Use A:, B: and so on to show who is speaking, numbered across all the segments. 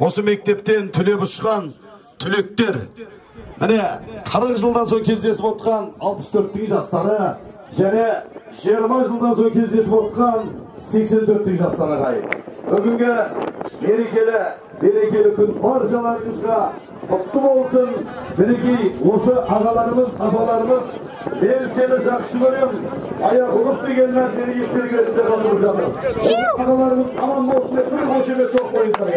A: осы мектептен түлеп ұшқан түлектер. Міне, 40 жылдан соң кездесіп отқан 64-тің жастары, және 20 жылдан соң кездесіп отқан 84-тің жастары ғайып. Бүгінгі мерекелі, берекелі күн баршаларыңызға құтты болсын. Мінекей, осы ағаларымыз, апаларымыз, мен сені жақсы көремін. Аяқұлық деген нәрсені естелік ретінде қалдырып жатыр. Осы ағаларымыз аман болсын деп бір қошемет соқ қойыңыздар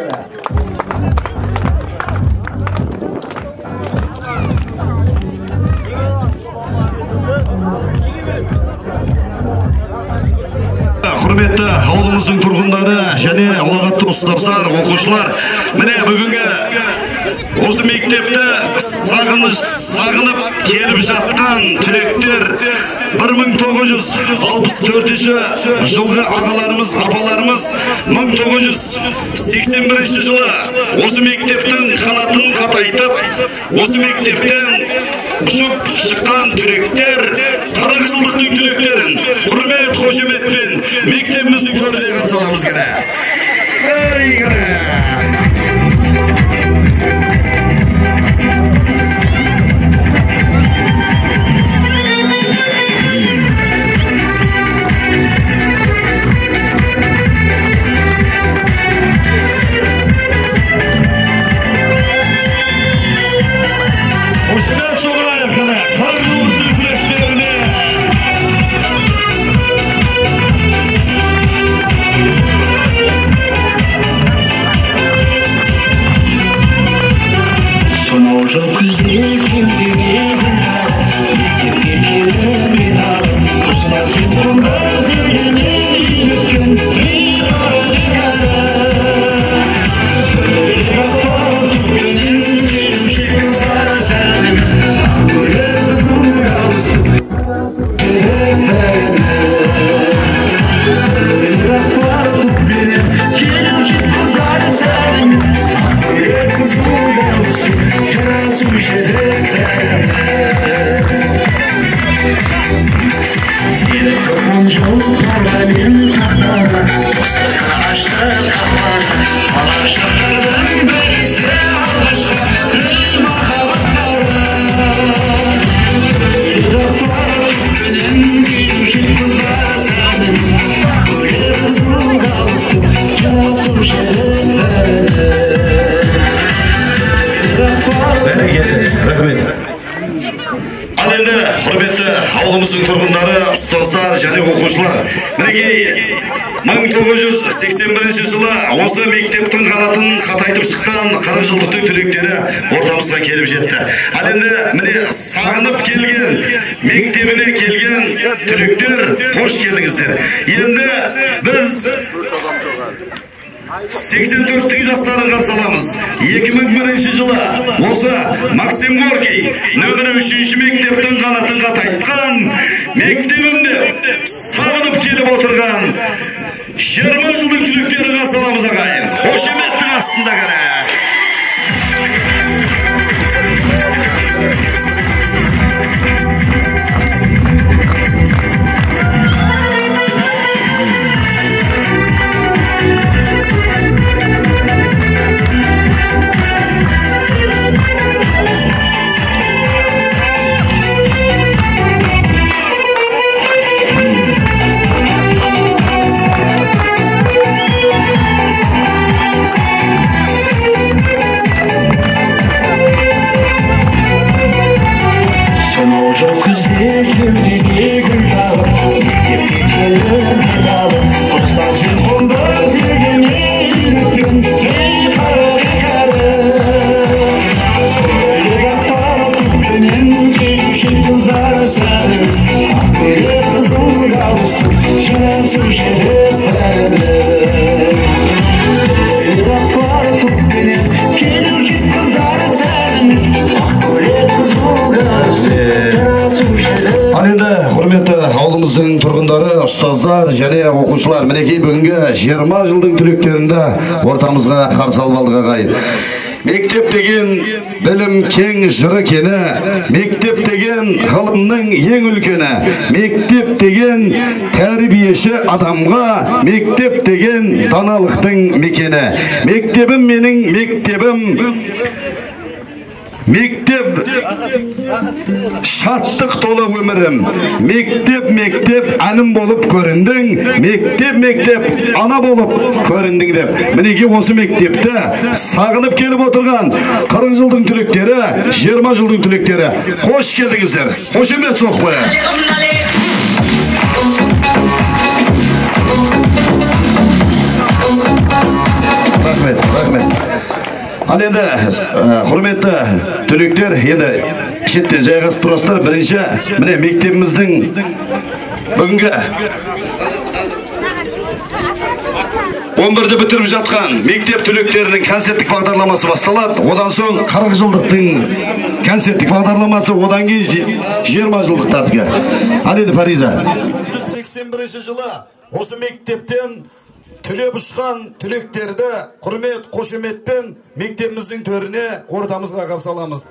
A: құрметті ауылымыздың тұрғындары және ұлағатты ұстаздар оқушылар міне бүгінгі осы мектепті сағыныш сағынып келіп жатқан түлектер 1964 жылғы ағаларымыз апаларымыз 1981 жылы осы мектептің қанатын қатайтып осы мектептен ұшып шыққан түлектер 40 жылдықтың түлектерін құрмет қошеметпен мектебіміздің төріне қарсы аламыз кәне ауылымыздың тұрғындары ұстаздар және оқушылар. Мінекей 1981 жылы осы мектептің қанатын қатайтып шыққан 40 жылдықтың түлектері ортамызға келіп жетті. Ал енді міне сағынып келген мектебіне келген түлектер қош келдіңіздер. Енді біз 84-тің жастарын қарсы аламыз 2001 жылы осы Максим Горький нөмірі үшінші мектептің қанатын қатайтқан мектебімде сағынып келіп отырған 20 жылдың түлектерін қарсы аламыз ағайын. Қошеметтің астында кәне ортамызға қарсы алдық ағайын мектеп деген білім кең жыры кені мектеп деген ғылымның ең үлкені мектеп деген тәрбиеші адамға мектеп деген даналықтың мекені. Мектебім менің мектебім. Мектеп шаттық толы өмірім. Мектеп мектеп әнім болып көріндің. Мектеп мектеп ана болып көріндің деп. Мінекей осы мектепті сағынып келіп отырған 40 жылдың түлектері 20 жылдың түлектері. Қош келдіңіздер. Қошемет соқып ал енді ә, құрметті түлектер енді шеттен жайғасып тұрасыздар. Бірінші міне мектебіміздің бүгінгі 11-ді бітіріп жатқан мектеп түлектерінің концерттік бағдарламасы басталады. Одан соң 40 жылдықтың концерттік бағдарламасы одан кейін 20 жылдықтардікі. Ал енді фариза. 181 жылы осы мектептен түлеп ұшқан түлектерді құрмет қошеметпен мектебіміздің төріне ортамызға қарсы аламыз.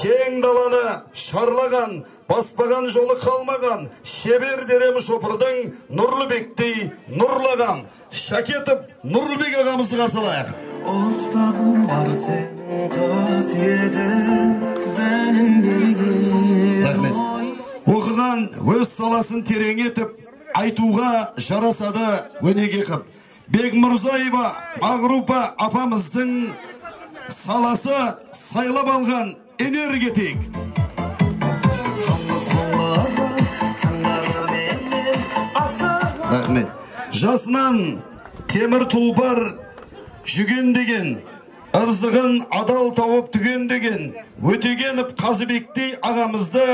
A: Кең даланы шарлаған баспаған жолы қалмаған шебер дерем шопырдың нұрлыбектей нұрлаған шакетов нұрлыбек ағамызды қарсы алайық.
B: Ұстазым бар сенің қасиетің мән берген
A: рахмет. Оқыған өз саласын терең етіп айтуға жарасады өнеге қып. Бекмұрзаева мағрупа апамыздың саласы сайлап алған энергетик рахмет. Жасынан темір тұлпар жүген деген ырзығын адал тауып түген деген өтегенов қазыбектей ағамызды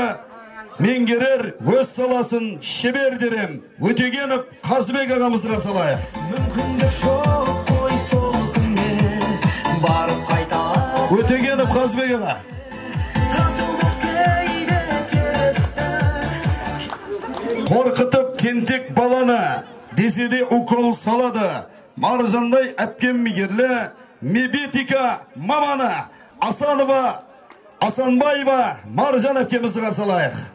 A: меңгерер өз саласын шебер дерем. Өтегенов қазыбек ағамызды қарсы алайық
B: мүмкіндік жоқ қой сол күнге барып қайта
A: өтегенов қазыбек аға. Қорқытып тентек баланы десе де укол салады. Маржандай әпкем мейірлі мебетика маманы. Асанова асанбаева маржан әпкемізді қарсы алайық.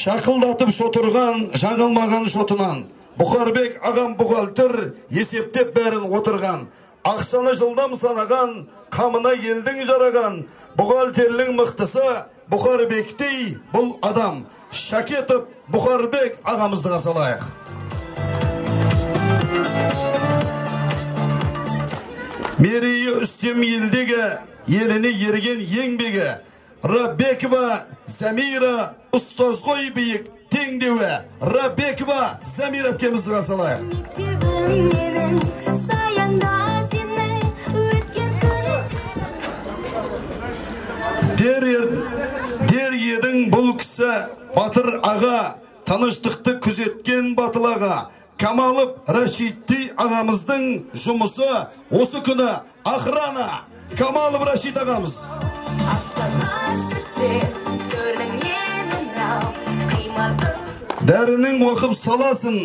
A: Шақылдатып шотырған жаңылмаған шотынан. Бұхарбек ағам бухгалтер есептеп бәрін отырған. Ақшаны жылдам санаған қамына елдің жараған. Бухгалтерлің мықтысы бұхарбектей бұл адам. Шакетов бұхарбек ағамызды қарсы алайық мерейі үстем елдегі еліне ерген еңбегі. Рабекова замира ұстаз ғой биік теңдеуі. Рабекова замира әпкемізді қарсы алайық
C: мектебім менің саянда сенің өткен
A: дер едің бұл кісі. Батыр аға тыныштықты күзеткен батыл аға. Камалов рашидти ағамыздың жұмысы осы күні. Охрана камалов рашид ағамыз. Дәрінің оқып саласын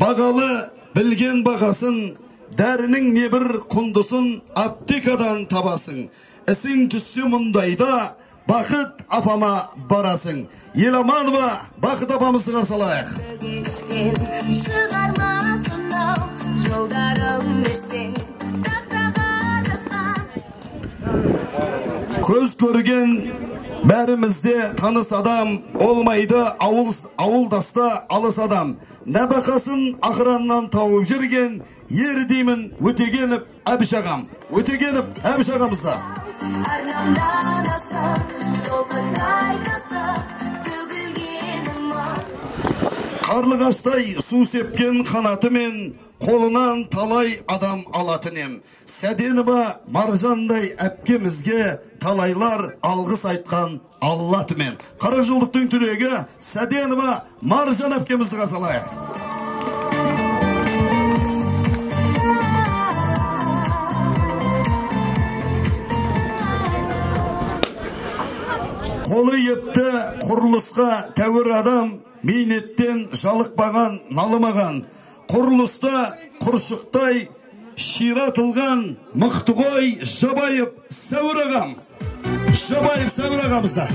A: бағалы білген бағасын дәрінің небір құндысын аптекадан табасың. Ісің түссе мұндайда бақыт апама барасың. Еламанова бақыт апамызды қарсы алайық. Көз көрген бәрімізде таныс адам олмайды ауыл, ауылдаста алыс адам. Нәбақасын ақыраннан тауып жүрген ер деймін өтегенов әбіш ағам. Өтегенов әбіш ағамызда қарлығаштай су сепкен қанатымен қолынан талай адам алатын ем сәденова маржандай әпкемізге талайлар алғыс айтқан алла түмен қырық жылдықтың түлегі сәденова маржан әпкемізді қарсы қолы епті құрылысқа тәуір адам бейнеттен жалықпаған налымаған құрылыста құршықтай ширатылған мықты ғой жабайып сәуір ағам жабайып сәуір ағамызда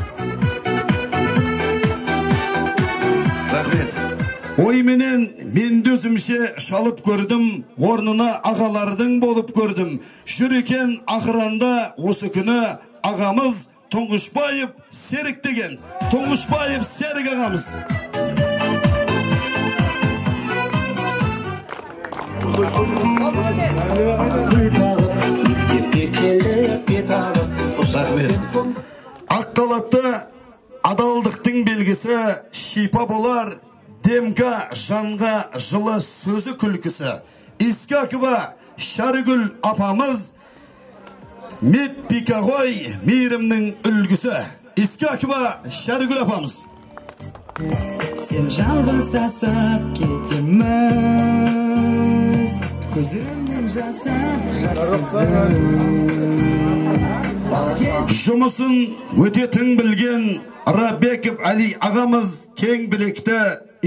A: рахмет ойменен мен де өзімше шалып көрдім орнына ағалардың болып көрдім жүр екен ақыранда осы күні ағамыз тұңғышбаев серік деген тұңғышбаев серік ағамыз рахмет ақ қалатты адалдықтың белгісі шипа болар демка жанға жылы сөзі күлкісі. Искакова шаргүл апамыз медбике ғой мейірімнің үлгісі. Искакова шаргүл апамыз.
D: Сен жалғыздасып кетеміз
A: жұмысын өтетін білген рабеков әли ағамыз кең білекті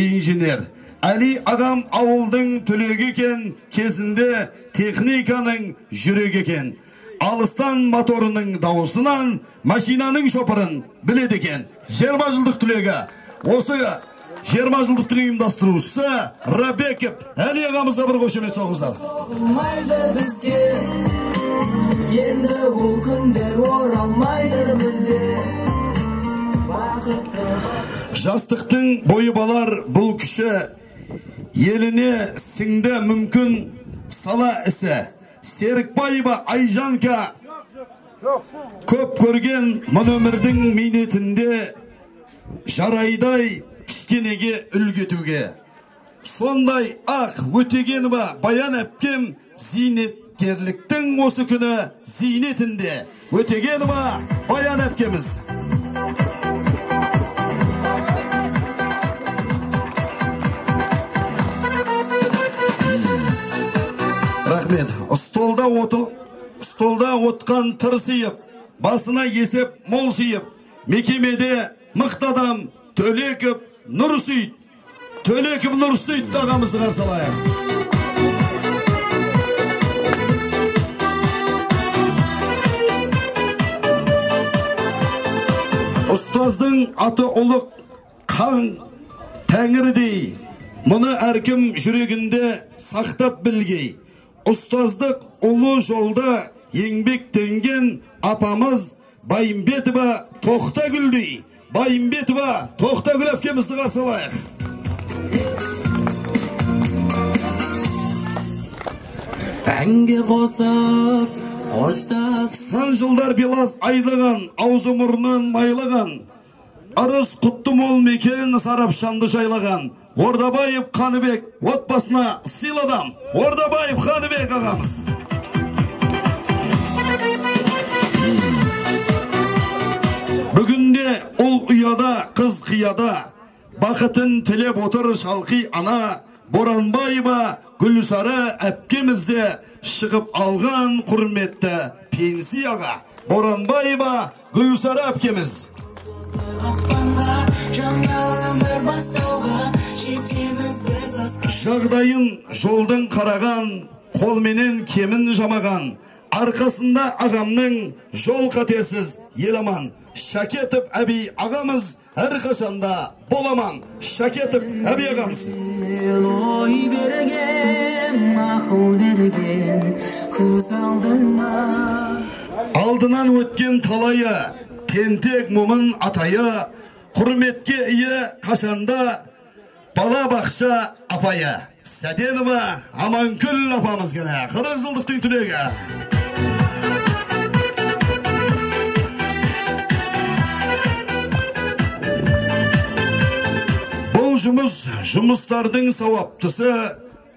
A: инженер. Әли ағам ауылдың түлегі екен кезінде техниканың жүрегі екен. Алыстан моторының дауысынан машинаның шопырын біледі екен. Жиырма жылдық түлегі. Осы жиырма жылдықтың ұйымдастырушысы рабеков. Әли ағамызға бір қошемет соғыңыздар
D: оралмайды бізге. Енді ол күндер оралмайды мүлде.
A: Жастықтың бойы балар бұл күші еліне сіңді мүмкін сала ісі. Серікбаева айжанка. Көп көрген мұны өмірдің мейнетінде жарайдай кішкенеге үлгетуге. Сондай ақ өтегенова баян әпкем зейнеткерліктің осы күні зейнетінде. Өтегенова баян әпкеміз. Рахмет. Столда отыл столда отқан тырсиып басына есеп мол сыйып мекемеде мықты адам төлеков нұрсейіт төлеков нұрсейіт ағамызды қарсы алайық ұстаздың аты ұлық қан тәңірдей мұны әркім жүрегінде сақтап білгей ұстаздық ұлы жолда еңбектенген апамыз байымбетова тоқтагүлдей байымбетова тоқтагүл әпкемізді қарсы алайық.
D: Әнге қосып қоштас.
A: Сан жылдар белаз айлаған аузы мұрнын майлаған. Ырыс құтты мол мекен сарапшанды жайлаған. Ордабаев қаныбек отбасына сыйлы адам ордабаев қаныбек ағамыз. Ұл ұяда қыз қияда. Бақытын тілеп отыр шалқи ана. Боранбаева гүлсары әпкемізде шығып алған құрметті пенсияға боранбаева гүлсары әпкеміз. Жағдайын жолдың қараған қолменен кемін жамаған. Арқасында ағамның жол қатесіз ел аман шакетов әби ағамыз әрқашанда боламан шакетов әби ағамыз
D: ой берген ақыл берген көз алдыма
A: алдынан өткен талайы тентек момын атайы құрметке ие қашанда бала бақша апайы сәденова аманкүл апамыз гіне қырық жылдықтың түлегі жұмыс жұмыстардың сауаптысы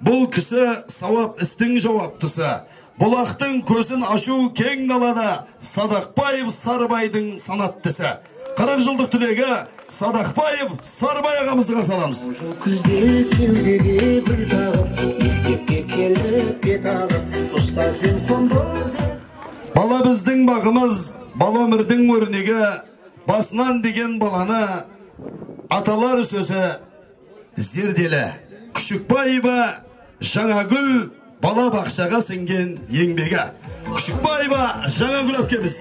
A: бұл кісі сауап істің жауаптысы. Бұлақтың көзін ашу кең далада садақбаев сарыбайдың санаттысы. Қырық жылдық түлегі садақбаев сарыбай ағамызды қарсы аламыз
E: күзде кеудеге гүл тағып мектепке келіп бет алып ұстазбен қондырып
A: бала біздің бағымыз бала өмірдің өрнегі басынан деген баланы аталар сөзі зерделі. Күшікбаева жаңагүл бала бақшаға сіңген еңбегі. Күшікбаева жаңагүл әпкеміз.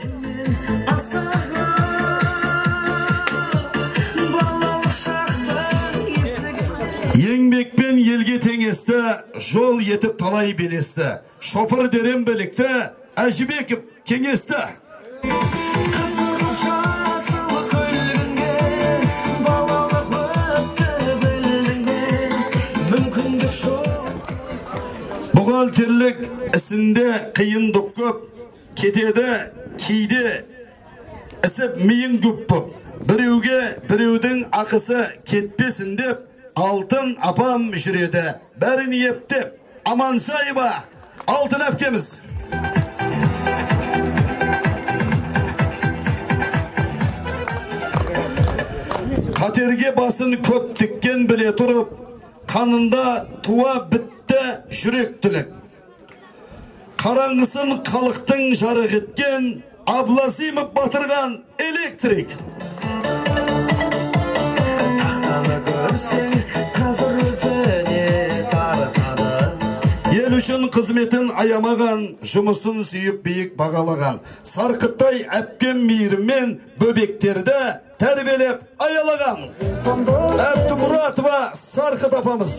A: Еңбекпен елге теңесті жол етіп талай белесті. Шопыр дерем білікті әжібеков кеңесті. Бухгалтерлік ісінде қиындық көп кетеді кейде ісіп миың көп боп біреуге біреудің ақысы кетпесін деп алтын апам жүреді бәрін ептеп аманшаева алтын әпкеміз қатерге басын көп тіккен біле тұрып қанында туа бітті жүректілік қараңғысын халықтың жарық еткен абласимов батырған электрик
D: тақтаны көрсең қазір өзіне тартады
A: ел үшін қызметін аямаған жұмысын сүйіп биік бағалаған сарқыттай әпкем мейіріммен бөбектерді тәрбиелеп аялаған. Әбдімұратова сарқыт апамыз.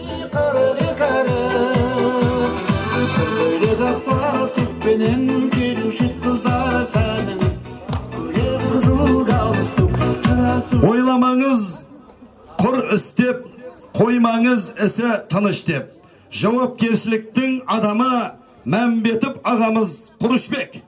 A: Ойламаңыз құр істеп қоймаңыз ісі тыныш деп жауапкершіліктің адамы мәмбетов ағамыз құрышбек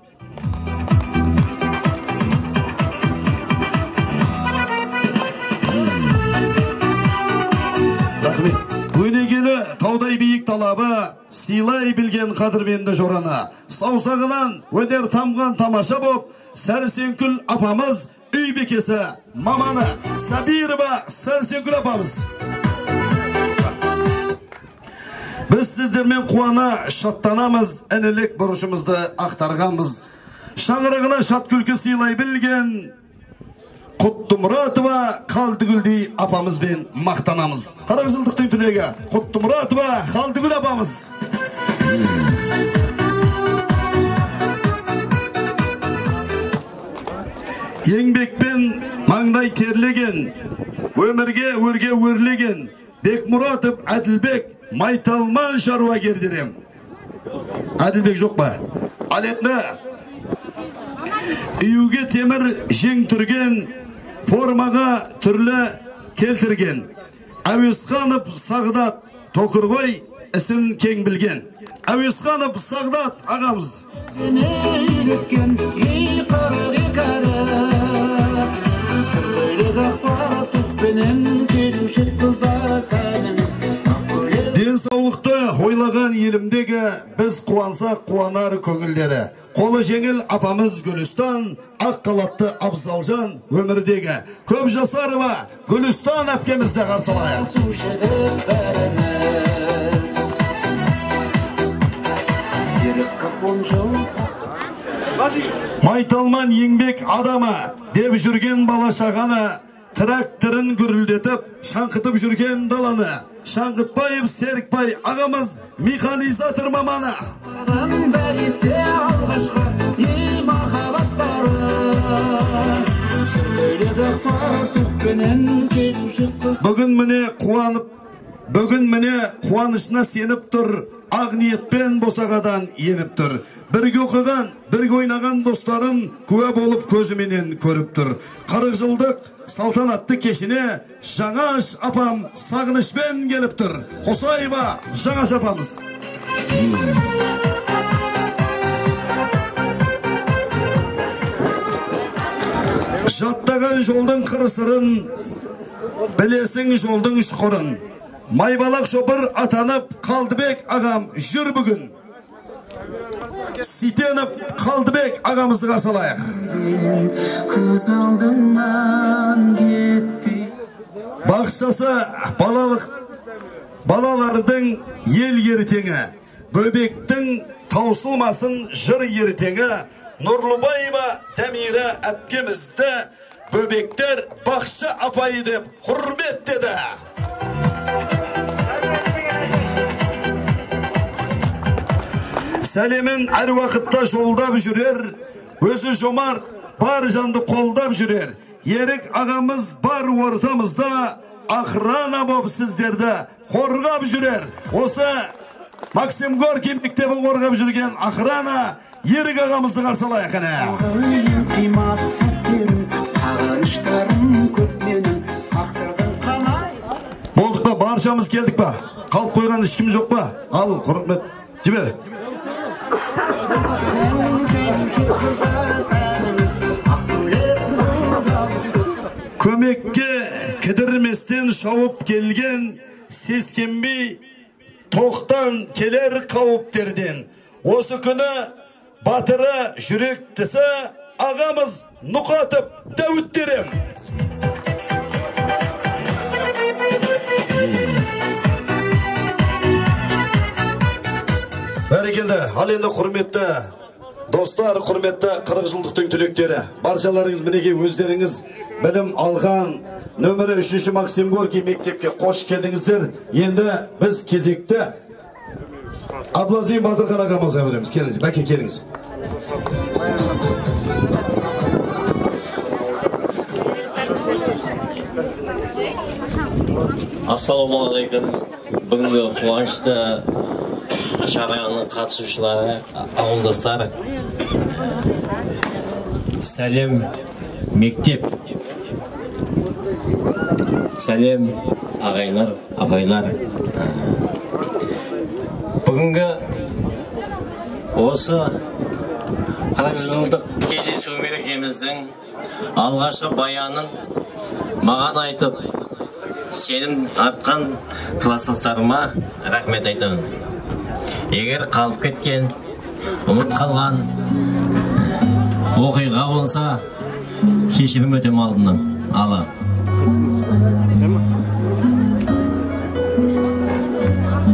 A: таудай биік талабы сыйлай білген қадірменді жораны саусағынан өнер тамған тамаша боп сәрсенкүл апамыз үй бекесі маманы. Сабирова сәрсенкүл апамыз. Біз сіздермен қуана шаттанамыз інілік бұрышымызды ақтарғанбыз. Шаңырағына шат күлкі сыйлай білген құттымұратова қалдыгүлдей апамызбен мақтанамыз. Жылдықтың түлегі құттымұратова қалдыгүл апамыз. Еңбекпен маңдай терлеген өмірге өрге өрлеген бекмұратов әділбек майталман шаруагердерем әділбек жоқ па? Ал енді үйге темір жең түрген формаға түрлі келтірген. Әуесханов сағдат токырғой ісін кең білген. Әуесханов сағдат ағамыз.
E: Ey
A: денсаулықты ойлаған елімдегі біз қуансақ қуанар көңілдері. Қолы жеңіл апамыз гүлістан ақ қалатты абзалжан өмірдегі. Көп жасарова гүлістан әпкемізді қарсы алайық.
E: Suç edip veremez Sirip kaponcu
A: майталман еңбек адамы деп жүрген бала шағаны тракторын гүрілдетіп шаңқытып жүрген даланы. Шаңғытбаев серікбай ағамыз механизатор маманы. Бүгін міне қуанып бүгін міне қуанышына сеніп тұр ақ ниетпен босағадан еніп тұр. Бірге оқыған бірге ойнаған достарын куә болып көзіменен көріп тұр. Қырық жылдық салтанатты кешіне жаңаш апам сағынышпен келіп тұр. Қосаева жаңаш апамыз. Жаттаған жолдың қыр сырын білесің жолдың ұшқырын майбалақ шопыр атанып қалдыбек ағам жүр бүгін. Ситенов қалдыбек ағамызды қарсы алайық.
D: Көз
A: бақшасы балалық балалардың ел ертеңі бөбектің таусылмасын жыр ертеңі нұрлыбаева тәмира әпкемізді бөбектер бақшы апайы деп құрметтеді. Сәлемін әр уақытта жолдап жүрер өзі жомарт бар жанды қолдап жүрер. Ерік ағамыз бар ортамызда охрана боп сіздерді қорғап жүрер. Осы максим горький мектебін қорғап жүрген охрана ерік ағамызды қарсы алайық әне. Болдық па? Баршамыз келдік па? Қалып қойған ешкім жоқ па? Ал құрмет. Жібер. Көмекке кідірместен шауып келген сескенбей тоқтан келер қауіптерден. Осы күні батыры жүректісі ағамыз нұқатып дәуіт бәрекелді. Ал енді құрметті достар құрметті қырық жылдықтың түлектері баршаларыңыз мінекей өздеріңіз білім алған нөмірі үшінші максим горький мектепке қош келдіңіздер. Енді біз кезекті абылазин батырхан ағамызға береміз. Келіңіз бәке келіңіз.
F: Ассалаумағалейкум. Бүгінгі қуанышты шараның қатысушылары ауылдастар. Сәлем мектеп. Сәлем ағайлар. Апайлар бүгінгі осы қырық жылдық кездесу мерекеміздің алғашқы баянын маған айтып сенім артқан класстастарыма рахмет айтамын. Егер қалып кеткен ұмыт қалған оқиға болса кешірім өтем алдынан ала.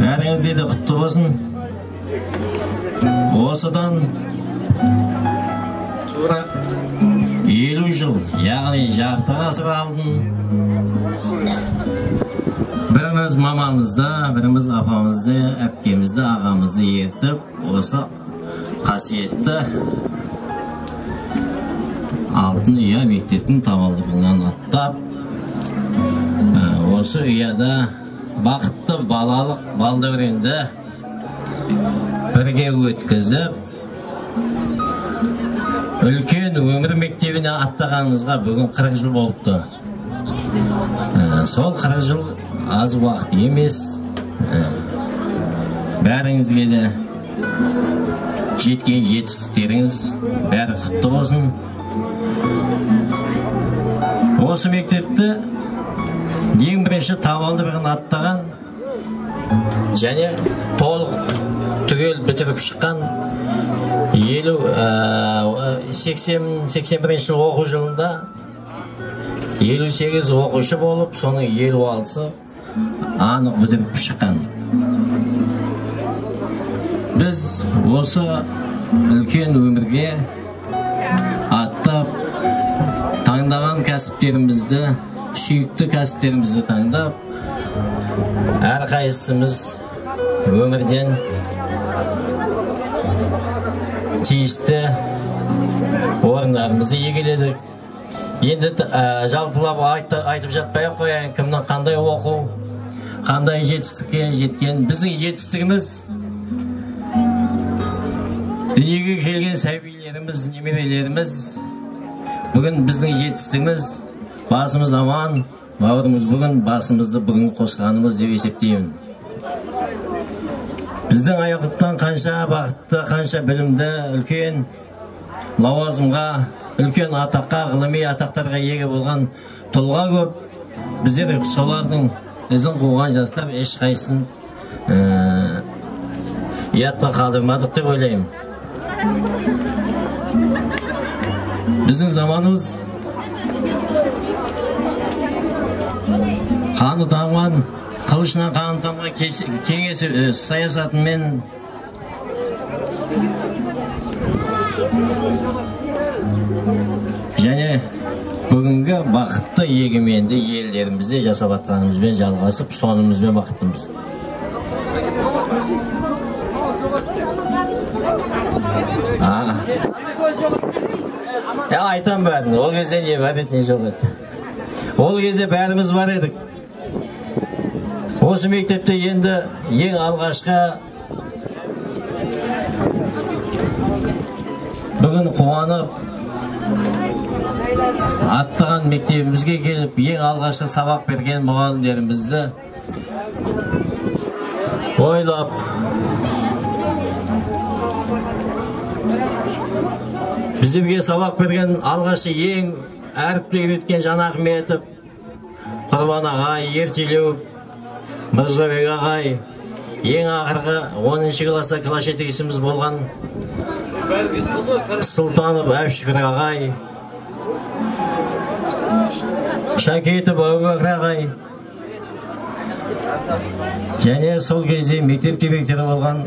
F: Бәріңізге де құтты болсын. Осыдан тура. елу жыл яғни жарты ғасыр алдын біріміз мамамызды біріміз апамызды әпкемізді ағамызды ертіп осы қасиетті алтын ұя мектептің табалдырығынан аттап осы ұяда бақытты балалық балдәуренді бірге өткізіп үлкен өмір мектебіне аттағанымызға бүгін 40 жыл болыпты сол 40 жыл аз уақыт емес Ә, бәріңізге де жеткен жетістіктеріңіз бәрі құтты болсын. Осы мектепті ең бірінші табалдырығын аттаған және толық түгел бітіріп шыққан елу сексен сексен бірінші оқу жылында елу сегіз оқушы болып соның елу алтысы анық бітіріп шыққан біз осы үлкен өмірге аттап таңдаған кәсіптерімізді сүйікті кәсіптерімізді таңдап әрқайсымыз өмірден тиісті орындарымызды иелендік енді ә, жалпылап айты, айтып жатпай ақ қояйын кімнің қандай оқу қандай жетістікке жеткен біздің жетістігіміз дүниеге келген сәбилеріміз немерелеріміз бүгін біздің жетістігіміз басымыз аман бауырымыз бүгін басымызды бүгін қосқанымыз деп есептеймін. Біздің аяқтан қанша бақытты қанша білімді үлкен лауазымға үлкен атаққа ғылыми атақтарға ие болған тұлға көп. Біздер солардың ізін қуған жастар ешқайсысын ұятқа қалдырмадық деп ойлаймын. Біздің заманымыз қаны тамған қылышынан қаны тамған кеңес саясатымен бүгінгі бақытты егеменді елдерімізде жасап жатқанымызбен жалғасып сонымызбен бақыттымыз. Айтам бәрін. Ол кезде не бар еді не жоқ еді? Ол кезде бәріміз бар едік. Осы мектепте енді ең алғашқы бүгін қуанып аттаған мектебімізге келіп ең алғашқы сабақ берген мұғалімдерімізді ойлап біздерге сабақ берген алғашқы ең әріпті үйреткен жанахметов құрбан ағай ертелеу мырзабек ағай ең ақырғы 10 класста класс жетекшіміз болған сұлтанов әбшүкір ағай шәкетов әбубәкір ағай және сол кезде мектеп директоры болған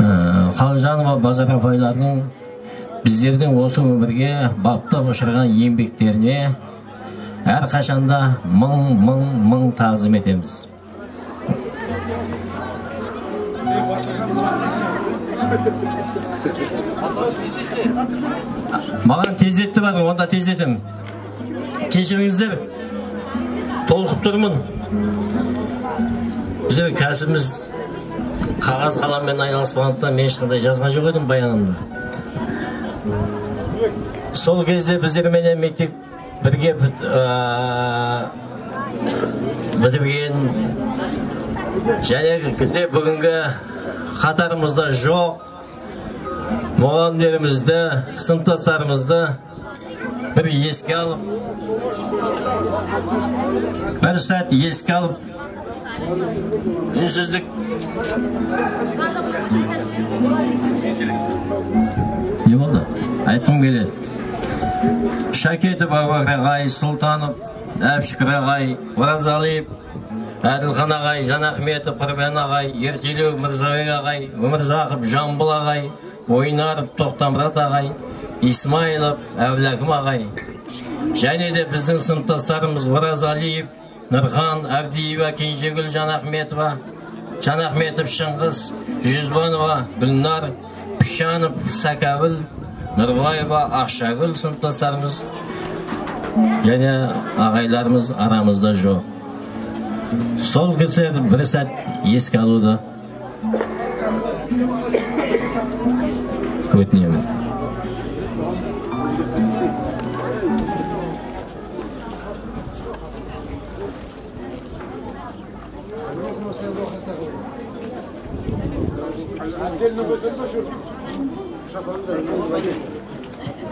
F: ә, қалжанова базар апайлардың біздердің осы өмірге баптап ұшырған еңбектеріне әрқашанда мың мың мың тағзым етеміз. Маған тездетті бар онда тездетемін. Кешіріңіздер. Толқып тұрмын. Біздер кәсібіміз қағаз қаламмен айналыспағандықтан мен ешқандай жазған жоқ едім баянымды. Сол кезде біздерменен мектеп бірге біт- бітірген. Және бүгінгі қатарымызда жоқ. Мұғалімдерімізді сыныптастарымызды бір еске алып бір сәт еске алып үнсіздік не болды айтқым келеді шәкетов әбубәкір ағай сұлтанов әбшікір ағай оразалиев әділхан ағай жанахметов құрбан ағай ертелеу мырзабек ағай өмірзақов жамбыл ағай ойнаров тоқтамұрат ағай исмайлов әбләкім ағай және де біздің сыныптастарымыз оразалиев нұрхан әбдиева кенжегүл жанахметова жанахметов шыңғыс жүзбанова гүлнар пішанов сәкәбіл нұрбаева ақшагүл сыныптастарымыз. Және ағайларымыз арамызда жоқ. Сол кісілерді бір сәт еске алуды өтінемін.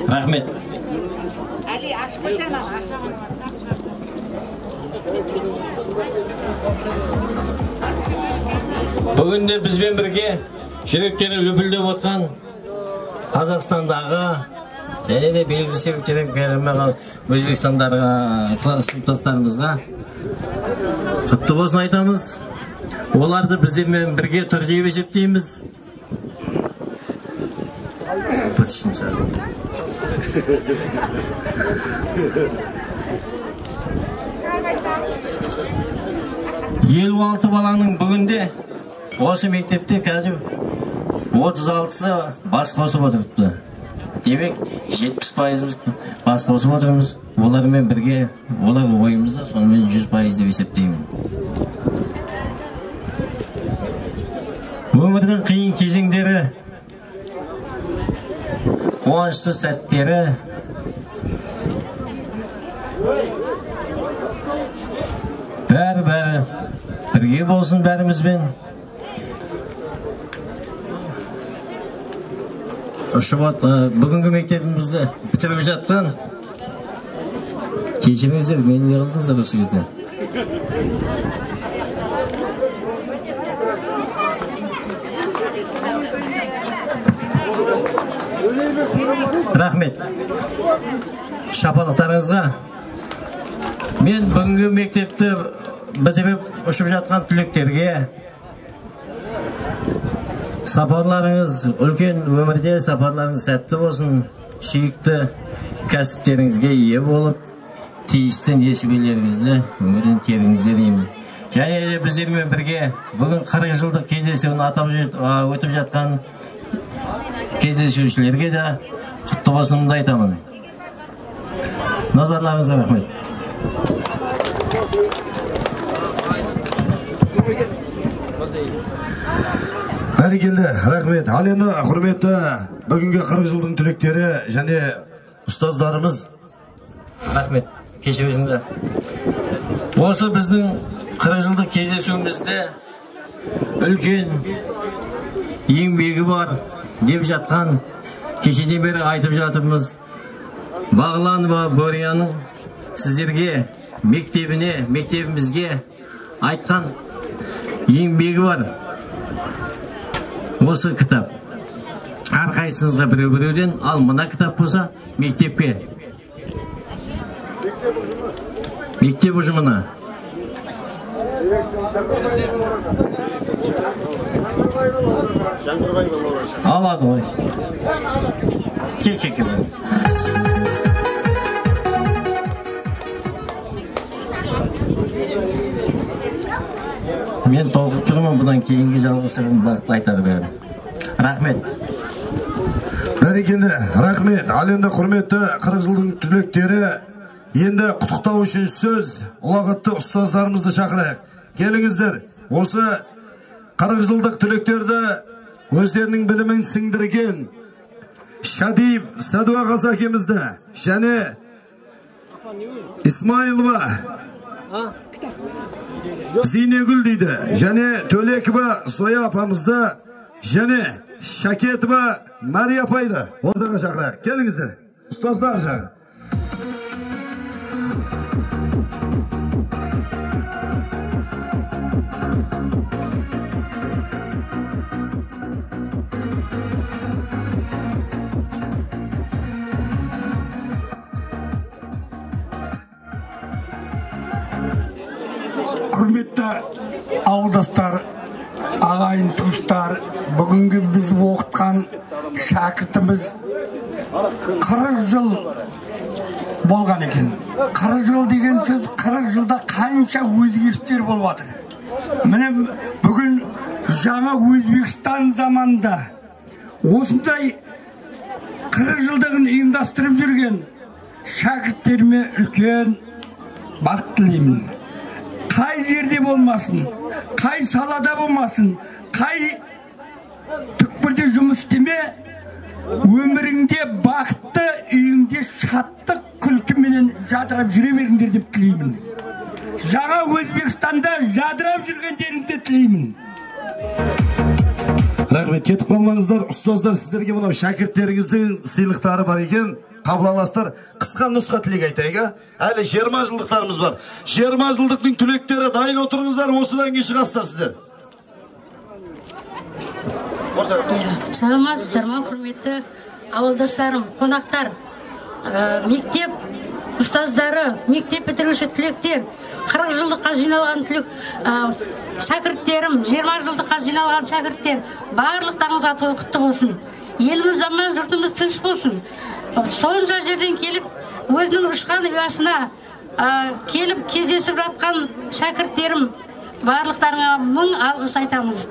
F: Рахмет
G: әли ашып
F: бүгінде бізбен бірге жүректері лүпілдеп отқан қазақстандағы және де белгілі себептерден өзбекстандағы сыныптастарымызға құтты болсын айтамыз оларды біздермен бірге тұр деп есептейміз Почти сразу. елу алты баланың бүгінде осы мектепте қазір отыз алтысы бас қосып отырыпты демек жетпіс пайызымыз бас қосып отырмыз олармен бірге олар ойымызда сонымен жүз пайыз деп есептеймін өмірдің қиын кезеңдері қуанышты сәттері бәрі бәрі бірге болсын бәрімізбен ұшып бүгінгі мектебімізді бітіріп жатқан кешіріңіздер мені не қылдыңыздар осы кезде рахмет. Шапалақтарыңызға. Мен бүгінгі мектепті бітіріп ұшып жатқан түлектерге сапарларыңыз үлкен өмірде сапарларыңыз сәтті болсын сүйікті кәсіптеріңізге ие болып тиісті несібелеріңізді өмірін теріңіздер деймін. Және де біздермен бірге бүгін 40 жылдық кездесуін атап өтіп жатқан кездесушілерге де құтты болсынымды айтамын назарларыңызға рахмет.
A: Бәрекелді рахмет. Ал енді құрметті бүгінгі 40 жылдың түлектері және ұстаздарымыз.
F: Рахмет. Кешіресіңдер осы біздің 40 жылдық кездесуімізде үлкен еңбегі бар деп жатқан кешеден бері айтып жатырмыз бағланова борияның сіздерге мектебіне мектебімізге айтқан еңбегі бар осы кітап әрқайсыңызға біреу біреуден ал мына кітап болса мектепке мектеп ұжымына алады ғой мен толқып тұрмын бұдан кейінгі жалғастырған бағытты айтады бәрі. Рахмет.
A: Бәрекелді рахмет. Ал енді құрметті 40 жылдың түлектері енді құттықтау үшін сөз ұлағатты ұстаздарымызды шақырайық. Келіңіздер осы 40 жылдық түлектерді өздерінің білімін сіңдірген шадиев сәдуа қаза әкемізді және исмайлова зейнегүл дейді және төлекова зоя апамызды және шакетова мария апайды ортаға шақырайық келіңіздер ұстаздар
H: құрметті ауылдастар ағайын туыстар бүгінгі біз оқытқан шәкіртіміз 40 жыл болған екен. 40 жыл деген сөз 40 жылда қанша өзгерістер болып жатыр міне бүгін жаңа өзбекстан заманында осындай 40 жылдығын ұйымдастырып жүрген шәкірттеріме үлкен бақыт тілеймін. Қай жерде болмасын қай салада болмасын қай түкпірде жұмыс істеме өміріңде бақытты үйіңде шаттық күлкіменен жадырап жүре беріңдер деп тілеймін. Жаңа өзбекстанда жадырап жүргендеріңді тілеймін.
A: Рахмет. Кетіп қалмаңыздар. Ұстаздар сіздерге мынау шәкірттеріңіздің сыйлықтары бар екен. Қабыл аласыздар қысқа нұсқа тілек айтайық а әлі жиырма жылдықтарымыз бар жиырма жылдықтың түлектері дайын отырыңыздар осыдан кейін шығасыздар сіздер
I: саламатсыздар ма құрметті ауылдастарым қонақтар Ә, мектеп ұстаздары мектеп бітіруші түлектер 40 жылдыққа жиналған түлек ә, шәкірттерім 20 жылдыққа жиналған шәкірттер. Барлықтарыңызға той құтты болсын. Еліміз аман жұртымыз тыныш болсын. Сонша жерден келіп өзінің ұшқан ұясына ә, келіп кездесіп жатқан шәкірттерім барлықтарыңа мың алғыс айтамыз.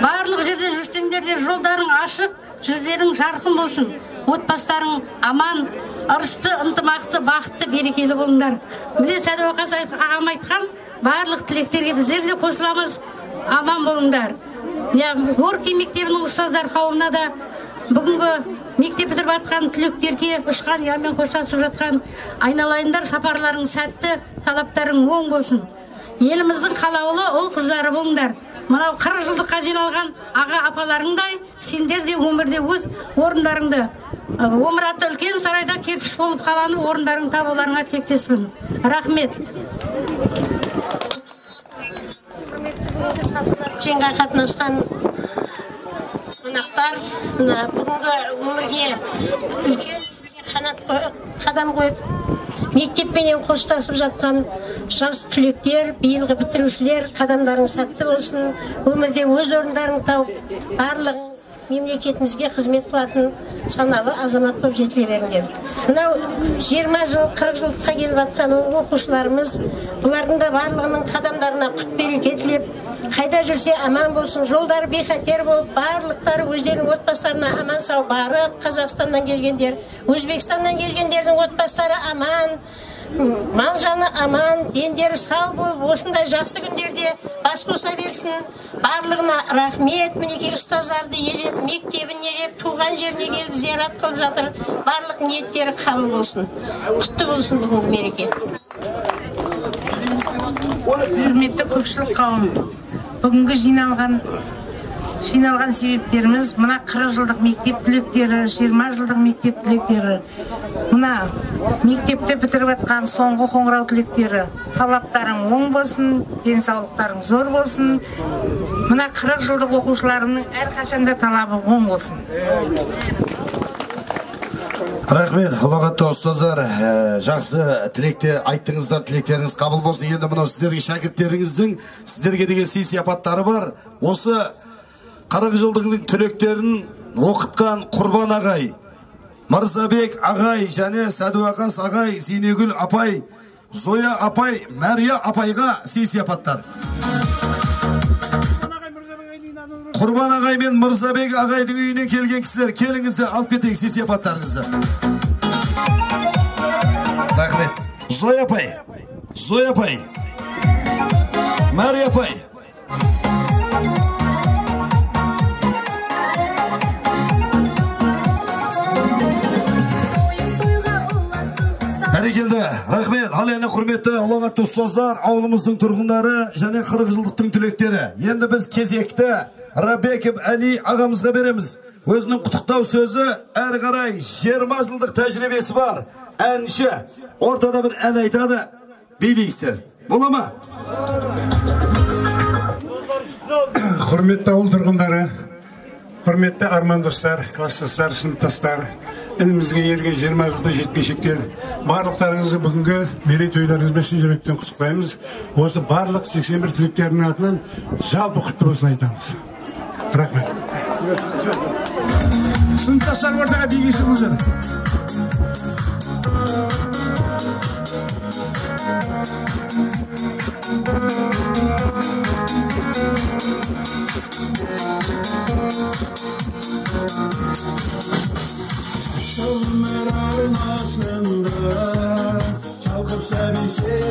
I: Барлық жерде жүрсеңдер де жолдарың ашық жүздерің жарқын болсын. Отбасыларың аман ырысты ынтымақты бақытты берекелі болыңдар. Міне сәдуақас ағам айтқан барлық тілектерге біздер де қосыламыз. Аман болыңдар. Иә горький мектебінің ұстаздар қауымына да бүгінгі мектеп бітіріп жатқан түлектерге ұшқан ұямен қоштасып жатқан айналайындар сапарларың сәтті талаптарың оң болсын. Еліміздің қалаулы ұл қыздары болыңдар. Мынау қырық жылдыққа жиналған аға апаларыңдай сендер де өмірде өз орындарыңды ы, омыраты үлкен сарайда кірпіш болып қаланып орындарың табуларыңа тілектеспін. Рахмет.
J: Жиынға қатынасқан қонақтар бүгінгі өмірге үлкен қанат қадам қойып мектеппенен қоштасып жатқан жас түлектер биылғы бітірушілер қадамдарың сәтті болсын өмірде өз орындарың тауып барлығың мемлекетімізге қызмет қылатын саналы азамат болып жетіле беріңдер. Мынау жиырма жыл қырық жылдыққа келіп жатқан оқушыларымыз бұлардың да барлығының қадамдарына құт береке тілеп қайда жүрсе аман болсын жолдары бейхатер болып барлықтары өздерінің отбасыларына аман сау барып қазақстаннан келгендер өзбекстаннан келгендердің отбасылары аман мал жаны аман дендері сау болып осындай жақсы күндерде бас қоса берсін. Барлығына рахмет мінекей ұстаздарды елеп мектебін елеп туған жеріне келіп зиярат қылып жатыр. Барлық ниеттері қабыл болсын. Құтты болсын бүгінгі мереке.
G: Құрметті көпшілік қауым бүгінгі жиналған жиналған себептеріміз мына 40 жылдық мектеп түлектері 20 жылдық мектеп түлектері. Мына мектепті бітіріп жатқан соңғы қоңырау түлектері талаптарың оң болсын денсаулықтарың зор болсын. Мына 40 жылдық оқушыларымның әрқашанда талабы оң болсын.
A: Рахмет ұлағатты ұстаздар ә, жақсы тілекте айттыңыздар тілектеріңіз қабыл болсын. Енді мынау сіздердің шәкірттеріңіздің сіздерге деген сый сияпаттары бар. Осы қырық жылдықтың түлектерін оқытқан құрбан ағай мырзабек ағай және сәдуақас ағай зейнегүл апай зоя апай мәрия апайға сый сияпаттар құрбан ағай мен мырзабек ағайдың үйінен келген кісілер келіңіздер алып кетейік сый сияпаттарыңызды рахмет. Зоя апай зоя апай мәрия апай. Бәрекелді рахмет ал енді құрметті ұлағатты ұстаздар ауылымыздың тұрғындары және қырық жылдықтың түлектері енді біз кезекті рабеков әли ағамызға береміз өзінің құттықтау сөзі әрі қарай жиырма жылдық тәжірибесі бар әнші ортада бір ән айтады билейсіздер бола ма
K: құрметті ауыл тұрғындары құрметті армандостар класстастар сыныптастар інімізге ерген жиырма жылдық жеткіншектер барлықтарыңызды бүгінгі мерейтойларыңызбен шын жүректен құттықтаймыз осы барлық 81 түлектердің атынан жалпы құтты болсын айтамыз рахмет сыныптастар ортаға биге шығыңыздар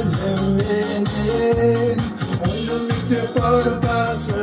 L: Wenn du mit dir portas,
A: wenn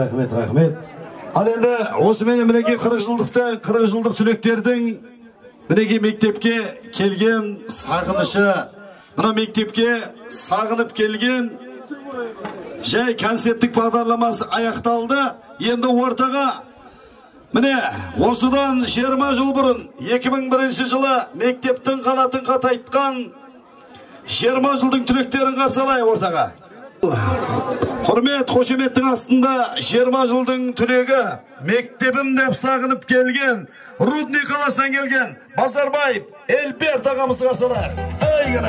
A: рахмет рахмет. Ал енді осымен мінекей қырық жылдықта қырық жылдық түлектердің мінекей мектепке келген сағынышы мына мектепке сағынып келген жай концерттік бағдарламасы аяқталды. Енді ортаға міне осыдан 20 жыл бұрын 2001 жылы мектептің қанатын қатайтқан 20 жылдың түлектерін қарсы ортаға. Құрмет қошеметтің астында 20 жылдың түлегі мектебім деп сағынып келген рудный қаласынан келген базарбаев эльберт ағамызды қарсы алайық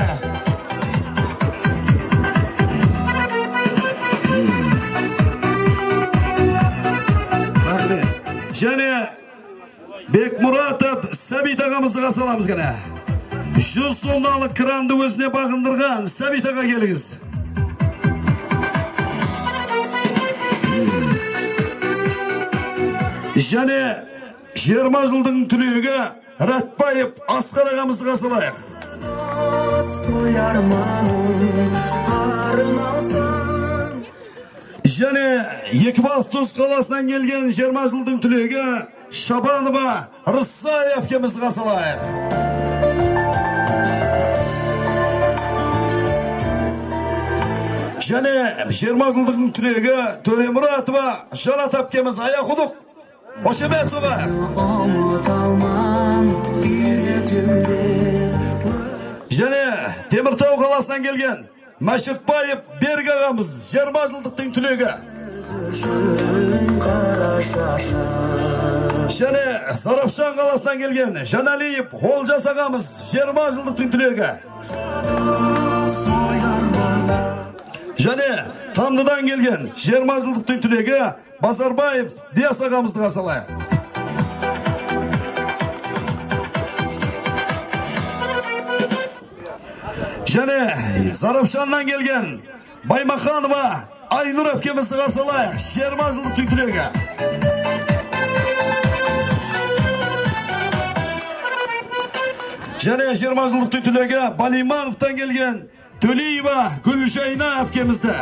A: рахмет және бекмұратов сәбит ағамызды қарсы аламыз ғана жүз тонналық кранды өзіне бағындырған сәбит аға келіңіз және 20 жылдың түлегі ратбаев асқар ағамызды қарсы алайық және екібастұз қаласынан келген 20 жылдың түлегі шабанова рысаев әпкемізді қарсы алайық және 20 жылдың түлегі төремұратова жанат әпкеміз аяқұдық қошеметова және теміртау қаласынан келген мәшіртбаев берік ағамыз 20 жылдықтың түлегі және сарапшан қаласынан келген жаналиев олжас ағамыз 20 жылдықтың түлегі және тамдыдан келген 20 жылдықтың түлегі базарбаев диас ағамызды қарсы алайық және сарапшаннан келген баймаханова айнұр әпкемізді қарсы алайық 20 жылдықтың түлегі және 20 жылдықтың түлегі балимановтан келген төлеева гүлжайна әпкемізді.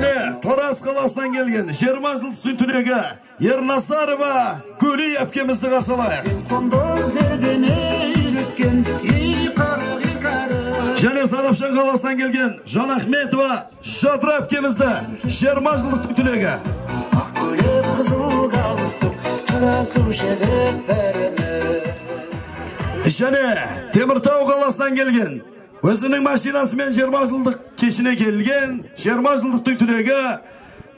A: Және тараз қаласынан келген 20 жылдықтың түлегі ернасарова гүли әпкемізді қарсы және сарапшан қаласынан келген жанахметова жадыра әпкемізді 20 жылдықтың түлегі. Және теміртау қаласынан келген өзінің машинасымен 20 жылдық кешіне келген 20 жылдықтың түлегі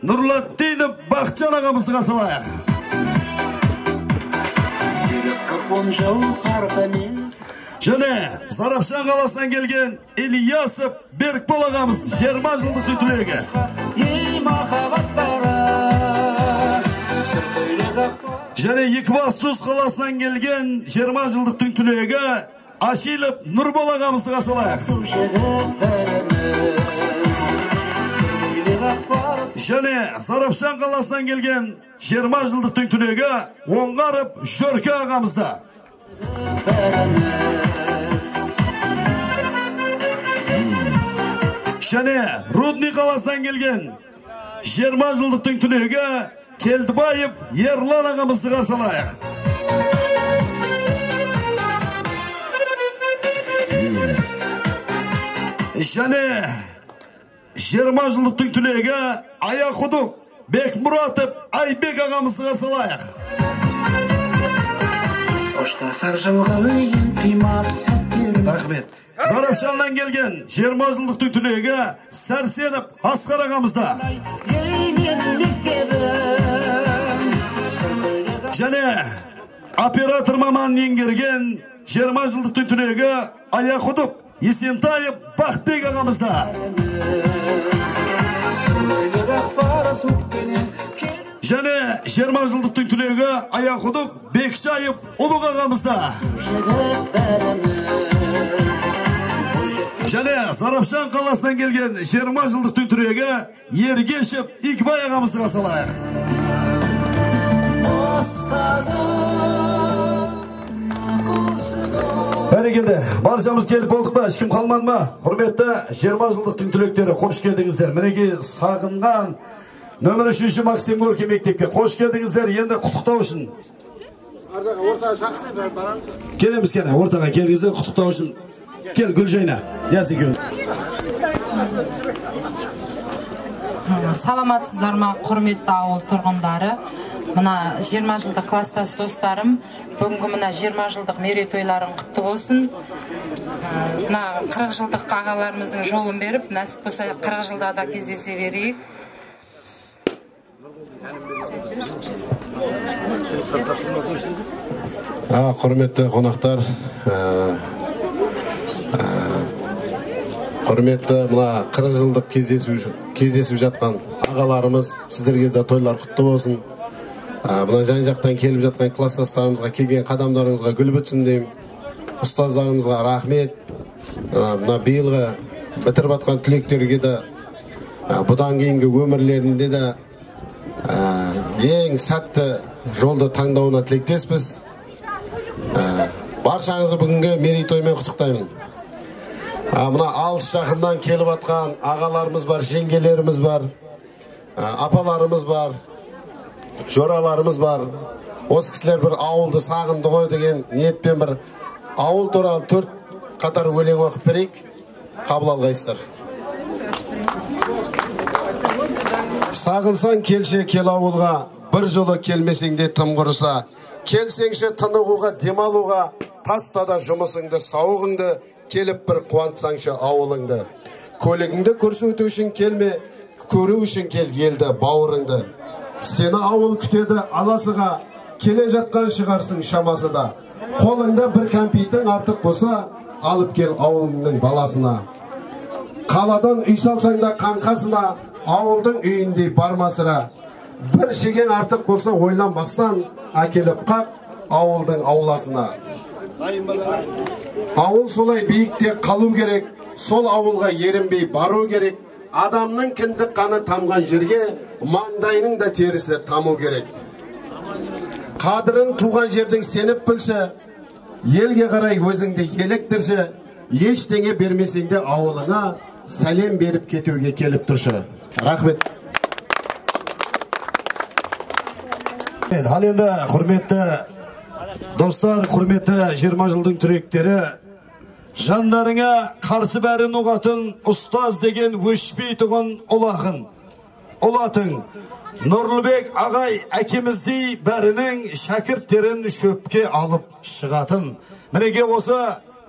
A: нұрлатдинов бақытжан ағамызды қарсы алайық және сарапшан қаласынан келген ильясов берікбол ағамыз 20 жылдықтың түлегі және екібастұз қаласынан келген 20 жылдықтың түлегі ашилов нұрбол ағамызды қарсы және сарапшан қаласынан келген 20 жылдықтың түлегі оңғаров жөрке ағамызды және рудный қаласынан келген 20 жылдықтың түлегі келдібаев ерлан ағамызды қарсы және 20 жылдықтың түлегі аяқұдық бекмұратов айбек ағамызды қарсы алайық.
E: Қоштасар жылғы ең қимас сәттерім.
A: Рахмет. Сарапшаннан келген 20 жылдықтың түлегі сәрсенов асқар ағамызда.
E: Ей менің мектебім
A: және оператор маманын еңгерген 20 жылдықтың түлегі аяқұдық есентаев бақтыбек ағамызда. Және 20 жылдықтың түлегі аяқұдық бекшаев ұлық ағамызда. Және сарапшан қаласынан келген 20 жылдықтың түлегі ергешев игбай ағамызды қарсы алайық бәрекелді. Баршамыз келіп болдық па? Ешкім қалмады ма? Құрметті 20 жылдықтың түлектері қош келдіңіздер. Мінекей сағынған нөмір үшінші максим горький мектепке қош келдіңіздер. Енді құттықтау үшін. Келеміз кәне ортаға келіңіздер құттықтау үшін. Кел гүлжайна яз екеуің
M: саламатсыздар ма құрметті ауыл тұрғындары? Мына 20 жылдық класстас достарым бүгінгі мына 20 жылдық мерейтойларың құтты болсын. Ә, мына 40 жылдық ағаларымыздың жолын беріп нәсіп болса 40 жылда да кездесе берейік.
N: Құрметті қонақтар ә, ә, құрметті мына 40 жылдық кездесіп жатқан ағаларымыз сіздерге де тойлар құтты болсын. Мына жан жақтан келіп жатқан класстастарымызға келген қадамдарыңызға гүл бітсін деймін. Ұстаздарымызға рахмет. Мына биылғы бітіріп жатқан түлектерге де бұдан кейінгі өмірлерінде де ең сәтті жолды таңдауына тілектеспіз. Баршаңызды бүгінгі мерейтоймен құттықтаймын. Мына алыс жақыннан келіп жатқан ағаларымыз бар жеңгелеріміз бар апаларымыз бар. Жораларымыз бар. Осы кісілер бір ауылды сағынды ғой деген ниетпен бір ауыл туралы төрт қатар өлең оқып берейік. Қабыл алғайсыздар. Сағынсаң келші кел ауылға бір жолы келмесең де тым құрыса. Келсеңші тынығуға демалуға тастада жұмысыңды сауығыңды келіп бір қуантсаңшы ауылыңды. Көлігіңді көрсету үшін келме көру үшін кел елді бауырыңды. Сені ауыл күтеді аласыға келе жатқан шығарсың шамасы да қолыңда бір кәмпитің артық болса алып кел ауылыңның баласына. Қаладан үй салсаң да қаңқасына ауылдың үйіндей бармасыра бір шеген артық болса ойланбастан әкеліп қақ ауылдың ауласына. Ауыл солай биікте қалу керек сол ауылға ерінбей бару керек. Адамның кіндік қаны тамған жерге маңдайының да терісі таму керек. Қадірін туған жердің сеніп білші елге қарай өзіңді еліктірші ештеңе бермесең де ауылыңа сәлем беріп кетуге келіп тұршы. Рахмет.
A: Ал енді құрметті достар құрметті 20 жылдың түлектері жандарыңа қарсы бәрін ұғатын ұстаз деген өшпейтұғын ұл ақын ұл атың нұрлыбек ағай әкеміздей бәрінің шәкірттерін шөпке алып шығатын мінекей осы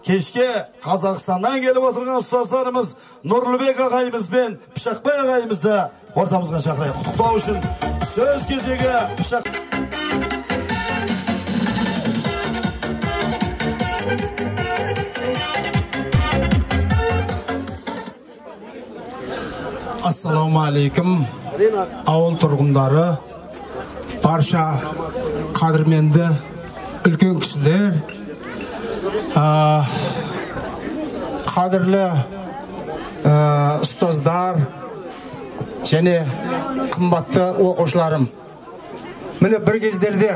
A: кешке қазақстаннан келіп отырған ұстаздарымыз нұрлыбек ағайымыз бен пышақбай ағайымызды ортамызға шақырайық құттықтау үшін сөз кезегі пышақ
O: ассалаумағалейкум ауыл тұрғындары барша қадірменді үлкен кісілер а, қадірлі ұстаздар және қымбатты оқушыларым. Міне бір кездерде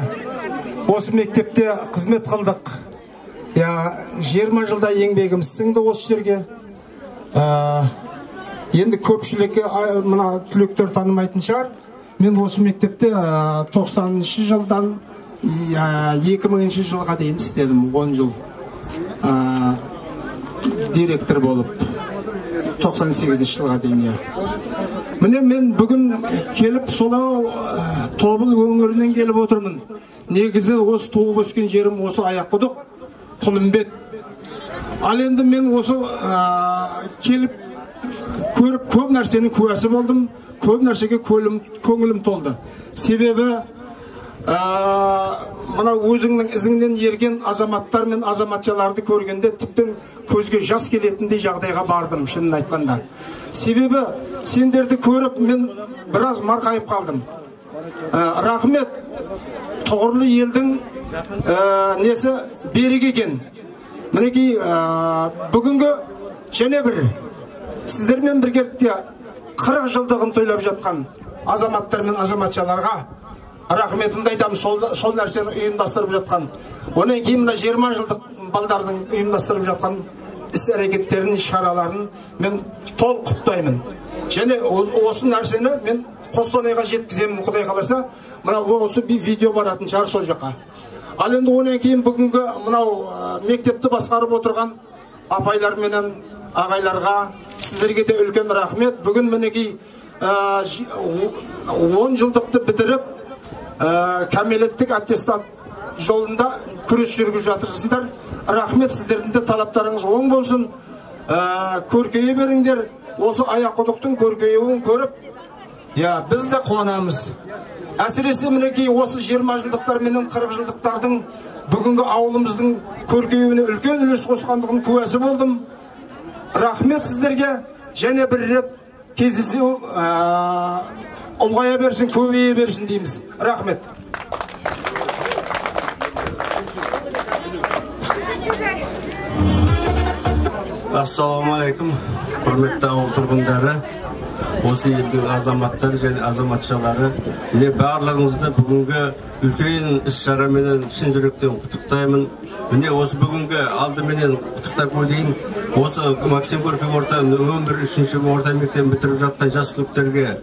O: осы мектепте қызмет қылдық. Я 20 жылда еңбегіміз сіңді осы жерге. Енді көпшілікке мына түлектер танымайтын шығар. Мен осы мектепте 90-шы жылдан а, 2000 жылға дейін істедім 10 жыл. Директор болып. 98 жылға дейін иә. Міне мен бүгін келіп сонау а, тобыл өңірінен келіп отырмын. Негізі осы туып өскен жерім осы аяққұдық құлымбет. Ал енді мен осы а, келіп көріп көп нәрсенің куәсі болдым көп нәрсеге көлім, көңілім толды. Себебі ә, мынау өзіңнің ізіңнен ерген азаматтар мен азаматшаларды көргенде тіптен көзге жас келетіндей жағдайға бардым шынын айтқанда. Себебі сендерді көріп мен біраз марқайып қалдым. Ә, рахмет тұғырлы елдің ә, несі берік екен. Мінекей ә, бүгінгі және бір сіздермен бірге қырық жылдығын тойлап жатқан азаматтар мен азаматшаларға рахметімді айтамын. Сол, сол нәрсені ұйымдастырып жатқан. Одан кейін мына жиырма жылдық балдардың ұйымдастырып жатқан іс әрекеттерін шараларын мен толық құптаймын. Және осы нәрсені мен қостанайға жеткіземін құдай қаласа. Мына осы видео баратын шығар сол жаққа. Ал енді одан кейін бүгінгі мынау мектепті басқарып отырған апайлар менен ағайларға сіздерге де үлкен рахмет. Бүгін мінекей он жылдықты бітіріп ә, кәмелеттік аттестат жолында күрес жүргізіп жатырсыңдар рахмет сіздердің де талаптарыңыз оң болсын. Ә, көркейе беріңдер. Осы аяқұдықтың көркеюін көріп иә біз де қуанамыз. әсіресе мінекей осы жиырма жылдықтар менен қырық жылдықтардың бүгінгі ауылымыздың көркеюіне үлкен үлес қосқандығын куәсі болдым. Рахмет сіздерге. Және бір рет кездесу ұлғая берсін көбейе берсін дейміз. Рахмет.
P: Ассалаумағалейкум құрметті ауыл тұрғындары осы елдің азаматтары және азаматшалары. Міне барлығыңызды бүгінгі үлкен іс шараменен шын жүректен құттықтаймын. Міне осы бүгінгі алдыменен құттықтап өтейін. Осы максим горький орта нөмір үшінші орта мектебін бітіріп жатқан жас түлектерге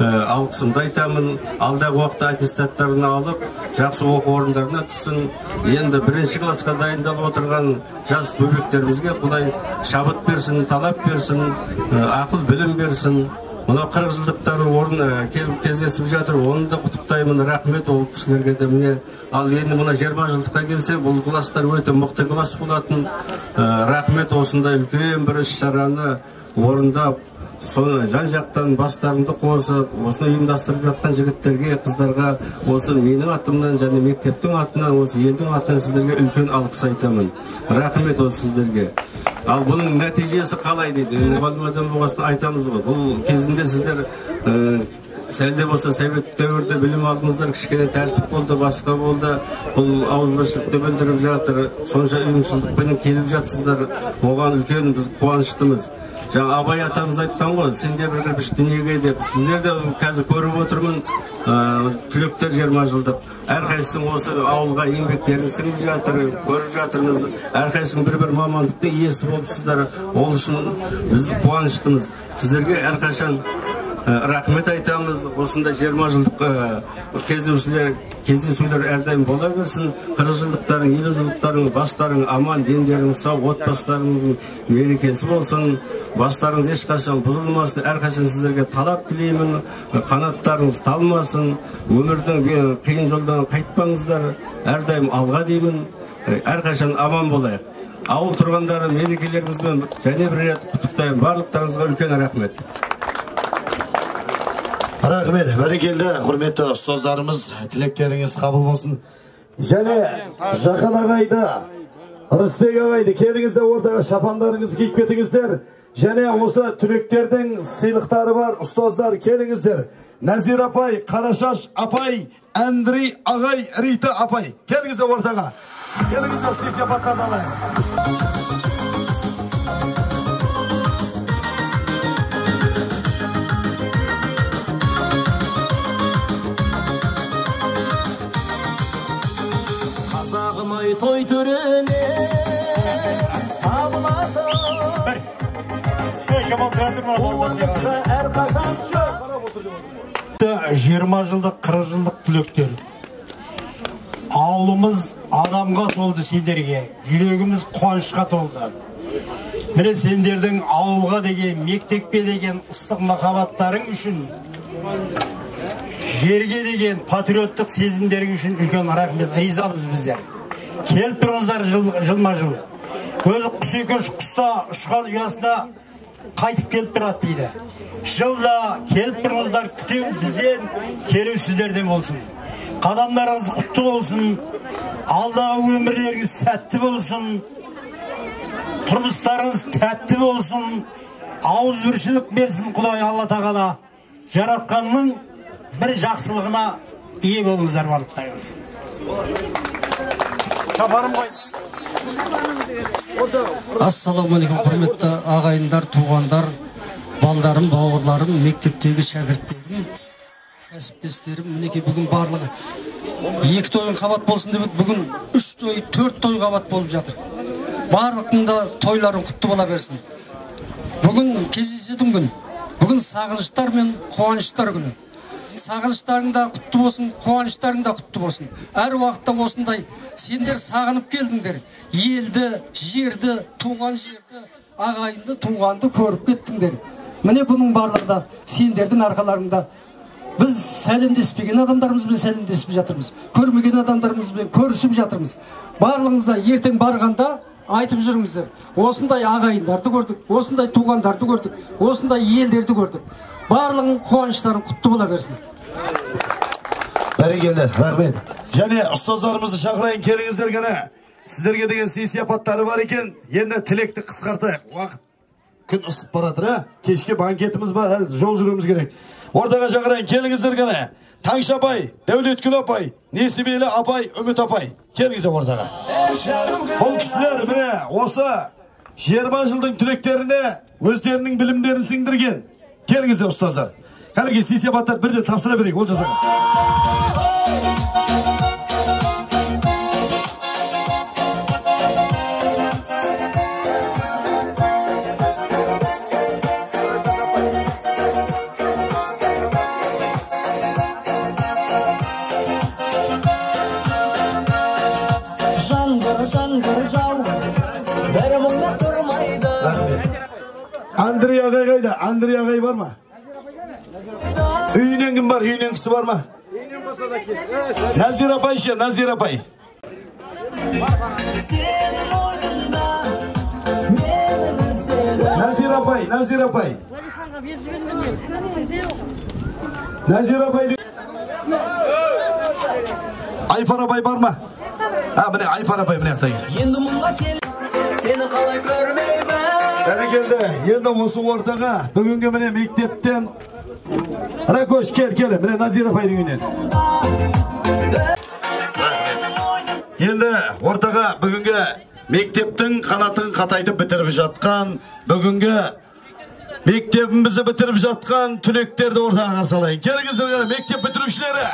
P: алғысымды айтамын. Алдағы уақытта аттестаттарын алып жақсы оқу орындарына түссін. Енді бірінші классқа дайындалып отырған жас бөбектерімізге құдай шабыт берсін талап берсін ақыл білім берсін. Мынау қырық жылдықтары орын ә, келіп кездесіп жатыр оны да құттықтаймын рахмет ол кісілерге де. Міне ал енді мына жиырма жылдыққа келсе бұл класстар өте мықты класс болатын. Ә, рахмет осындай үлкен бір іс шараны орындап соны жан жақтан бастарыңды қосып осыны ұйымдастырып жатқан жігіттерге қыздарға осы менің атымнан және мектептің атынан осы елдің атынан сіздерге үлкен алғыс айтамын. Рахмет осы сіздерге. Ал бұның нәтижесі қалай дейді? Мұғалім айтамыз ғой. Бұл кезінде сіздер ә, сәл болса совет дәуірде білім алдыңыздар кішкене тәртіп болды басқа болды. Бұл ауызбіршілікті білдіріп жатыр сонша ұйымшылдықпенен келіп жатсыздар. Оған үлкен біз қуаныштымыз. Жаңа абай атамыз айтқан ғой сендер кірпіш дүниеге деп сіздер де қазір көріп отырмын түлектер жиырма жылдық әрқайсың осы ауылға еңбектерің сіңіп жатыр көріп жатырмыз әрқайсың бір бір мамандықтың иесі болыпсыздар ол үшін біз қуаныштымыз сіздерге әрқашан рахмет айтамыз. Осындай жиырма жылдық ә, кездесулер кездесулер әрдайым бола берсін. Қырық жылдықтарың елу жылдықтарың бастарың аман дендеріңіз сау отбасыларыңыздың мерекесі болсын. Бастарыңыз ешқашан бұзылмасын әрқашан сіздерге талап тілеймін. Қанаттарыңыз талмасын. Өмірдің қиын жолдан қайтпаңыздар. Әрдайым алға деймін. Әрқашан аман болайық. Ауыл тұрғындары мерекелеріңізбен және бір рет құттықтаймын. Барлықтарыңызға үлкен рахмет.
A: Рахмет бәрекелді құрметті ұстаздарымыз тілектеріңіз қабыл болсын. Және жақын ағайды рысбек ағайды келіңіздер ортаға шапандарыңызды киіп кетіңіздер. Және осы түлектердің сыйлықтары бар ұстаздар келіңіздер. Нәзира апай қарашаш апай әндри ағай рита апай. Келіңіздер ортаға келіңіздер сый сияпаттарды алайық
B: той түріне табылады қуанышқа әрқашан
O: жиырма жылдық қырық жылдық түлектер ауылымыз адамға толды сендерге жүрегіміз қуанышқа толды міне сендердің ауылға деген мектепке деген ыстық махаббаттарың үшін жерге деген патриоттық сезімдерің үшін үлкен рахмет ризамыз біздер келіп тұрыңыздар жыл, жылма жыл. Өзі құс екеш құста ұшқан ұясына қайтып келіп тұрады дейді. Жылда келіп тұрыңыздар күтемін бізден келу сіздерден болсын.
Q: Қадамдарыңыз құтты болсын. Алдағы өмірлеріңіз сәтті болсын. Тұрмыстарыңыз тәтті болсын. Ауызбіршілік берсін құдай алла тағала. Жаратқанның бір жақсылығына ие болыңыздар барлықтарыңыз.
R: Ассалаумағалейкум құрметті ағайындар туғандар балдарым бауырларым мектептегі шәкірттерім кәсіптестерім мінекей бүгін барлығы екі тойың қабат болсын деп бүгін үш той төрт той қабат болып жатыр. Барлықтың да тойларың құтты бола берсін. Бүгін кездесетін күн бүгін сағыныштар мен қуаныштар күні. Сағыныштарың да құтты болсын қуаныштарың да құтты болсын. Әр уақытта осындай сендер сағынып келдіңдер. Елді жерді туған жерді ағайынды туғанды көріп кеттіңдер. Міне бұның барлығы да сендердің арқаларыңда. Біз сәлемдеспеген адамдарымызбен сәлемдесіп жатырмыз. Көрмеген адамдарымызбен көрісіп жатырмыз. Барлығыңыз да ертең барғанда айтып жүріңіздер. Осындай ағайындарды көрдік осындай туғандарды көрдік осындай елдерді көрдік. Барлығың қуаныштарың құтты бола берсін.
A: Бәрекелді рахмет. Және ұстаздарымызды шақырайын келіңіздер гәне сіздерге деген сый сияпаттары бар екен. Енді тілекті қысқартайық. Уақыт күн ысып бара жатыр кешке банкетіміз бар әлі жол жүруіміз керек. Ортаға шақырайын келіңіздер гәне таңшы апай дәулеткүл апай несібелі апай үміт апай. Келіңіздер ортаға бұл кісілер міне осы жиырма жылдың түлектеріне өздерінің білімдерін сіңдірген. Келіңіздер ұстаздар. Кәдімгі сый сияпаттар бірден тапсыра берейік ол жасаған. Андрей ағай қайда андрей ағай бар ма үйінен кім бар үйінен кісі бар ма назира апай ше назира апай
D: сенің ойныңда менің іздедім
A: назира апай назира апай назира апай айпар апай бар ма а міне айпар апай бәрекелді. Енді осы ортаға бүгінгі міне мектептен ракош кел кел міне назира апайдың үйінен. Енді ортаға бүгінгі мектептің қанатын қатайтып бітіріп жатқан бүгінгі мектебімізді бітіріп жатқан түлектерді ортаға қарсы алайын. Келіңіздер мектеп бітірушілері!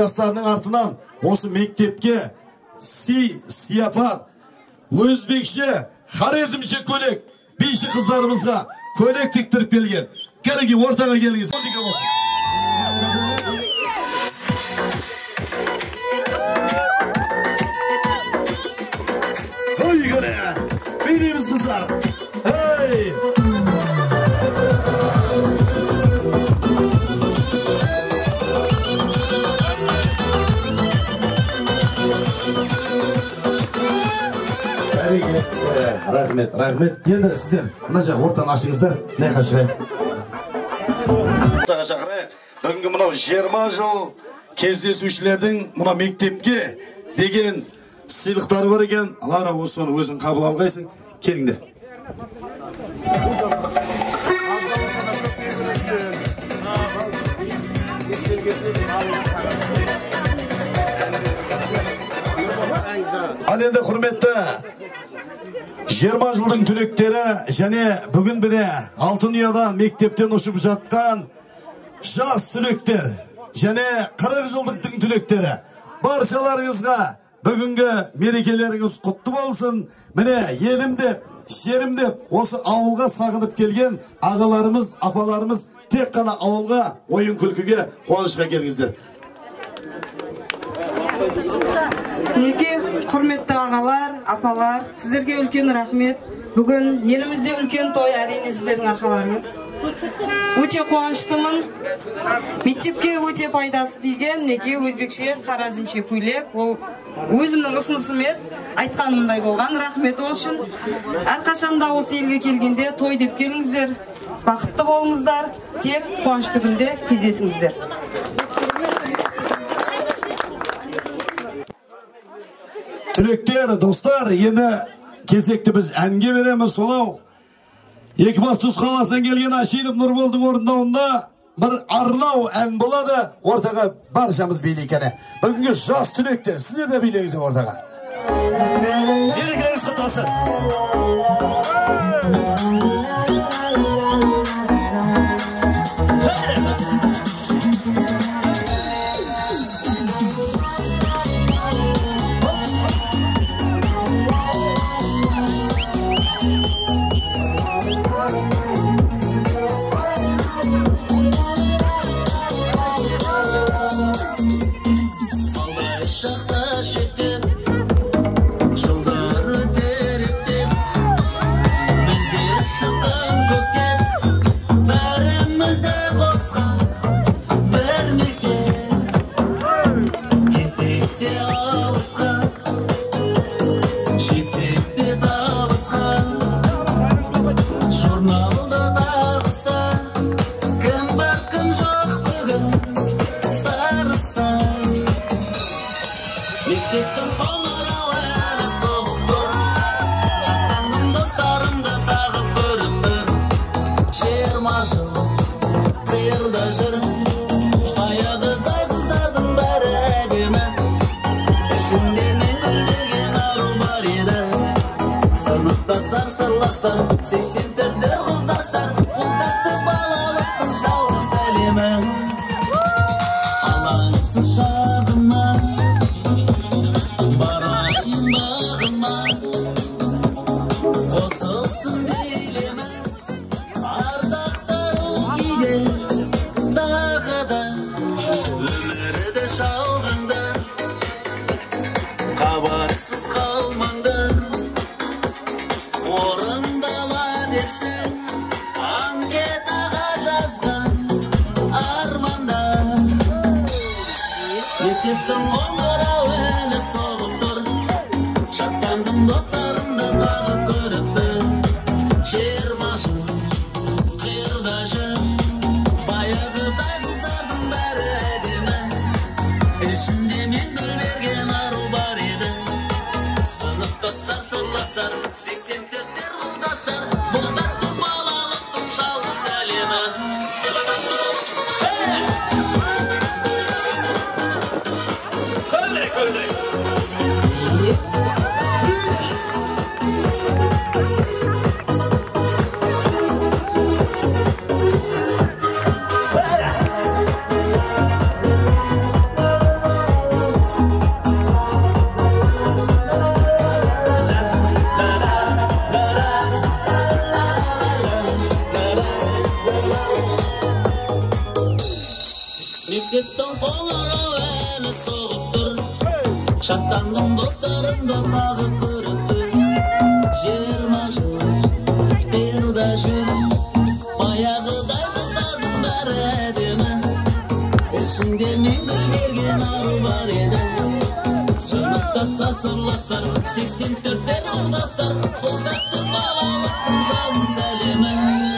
A: Жастарының артынан осы мектепке сый сияпат өзбекше хорезмше көйлек биші қыздарымызға көйлек тіктіріп келген. Кәнекей ортаға келіңіз. Музыка болсын. Рахмет рахмет. Енді сіздер мына жақ ортаны ашыңыздар. Мына шығайық ортаға шақырайық. Бүгінгі мынау жиырма жыл кездесушілердің мына мектепке деген сыйлықтары бар екен. Лара осыны өзің қабыл алғайсың. Келіңдер. Ал енді құрметті жиырма жылдың түлектері және бүгін міне алтын ұяда мектептен ұшып жатқан жас түлектер және қырық жылдықтың түлектері. Баршаларыңызға бүгінгі мерекелеріңіз құтты болсын. Міне елім деп жерім деп осы ауылға сағынып келген ағаларымыз апаларымыз тек қана ауылға ойын күлкіге қуанышқа келіңіздер.
S: Мінекей құрметті ағалар апалар сіздерге үлкен рахмет. Бүгін елімізде үлкен той әрине сіздердің арқаларыңыз. Өте қуаныштымын. Мектепке өте пайдасы тиген мінекей өзбекше қаразімше көйлек. Ол өзімнің ұсынысым еді. Айтқанымдай болған. Рахмет ол үшін. Әрқашанда осы елге келгенде той деп келіңіздер бақытты болыңыздар тек қуанышты күнде кездесіңіздер.
A: Түлектер достар енді кезекті біз әнге береміз. Сонау екібастұз қаласынан келген ашилов нұрболдың орындауында бір арнау ән болады. Ортаға баршамыз билейік әне. Бүгінгі жас түлектер сіздер де билеңіздер ортаға.
B: Мерекелеріңіз құтты болсын
T: сыныптастар сырластар сексен төрттер әдемі ішінде меңді берген ару бар еді сыныптастар сырластар сексен төрттер құрдастар бұл тәтті балалық жалын сәлемі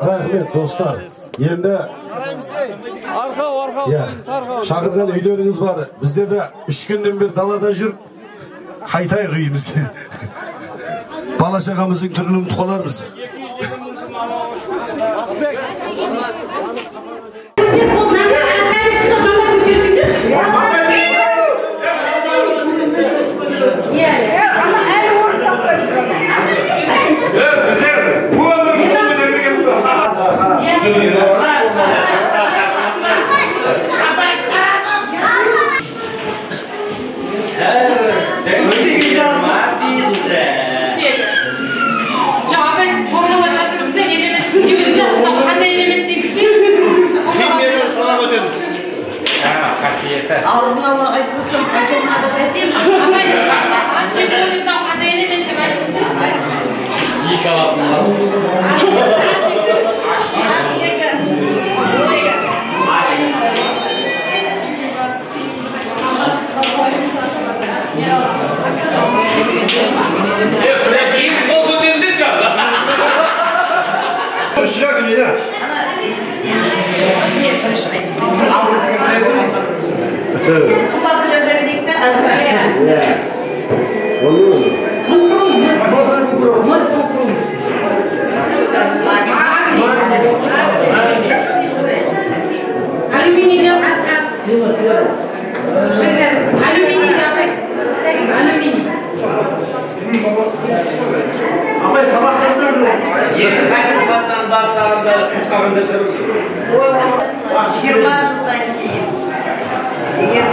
B: рахмет
A: достар енді иә шақырған үйлеріңіз бар біздер де үш күннен бері далада жүріп қайтайық үйімізге бала шағамыздың түрін ұмытып қалармыз
U: тұрсаң
V: екі алатын lazım
U: алюминий
V: екі бастан басынан бастағанда құтқарғанда шығару
W: жиырма жылдан кейін егер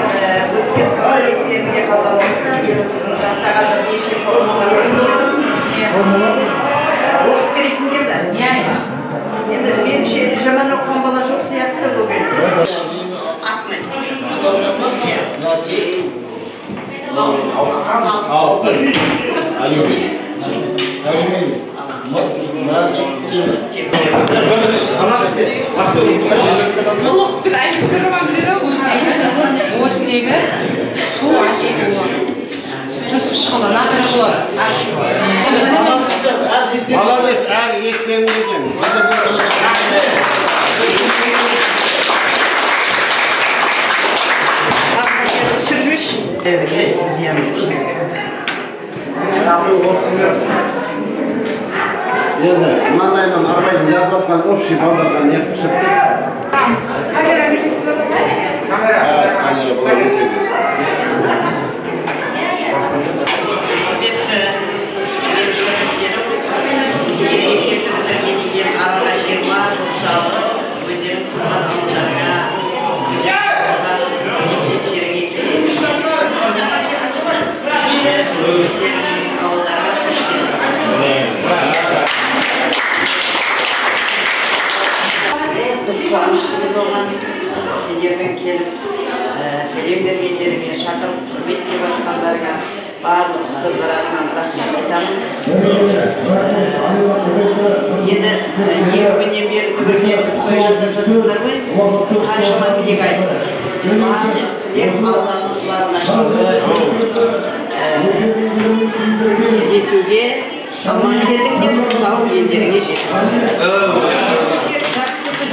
W: өткен сапар естеріңде қалған болса мен жаттаған бірнеше формулалар оқып бересіңдер да иә енді меніңше жаман оқыған бала жоқ сияқты ол кезде атын
M: Оттегі су ашуы. Шықылы, надыры хлор.
N: Молодец, әлі естенді екен.
W: Сүржүш. Evet,
N: Енді мынандайынан абайдың жазып жатқан общий балдардан не қылып шықты?
W: мектепті бітіргеннен кейін арада жиырма жыл салып өздерің туған ауылдарыңа қуаныштымыз сендердің келіп сәлем бергендеріңе шақырып құрметтеп жатқандарыңа барлық ұстаздар атынан рахмет айтамын. Енді екі күннен бері көрген той жасап жатсыңдар ғой. Қаншама тілек айттым барлық тілек алланың құлағына кездесуге аман келдіңдер сау елдеріңе жетіп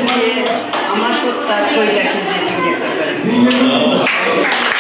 W: Şimdi amaç da koyacak izlesin diye bakarız.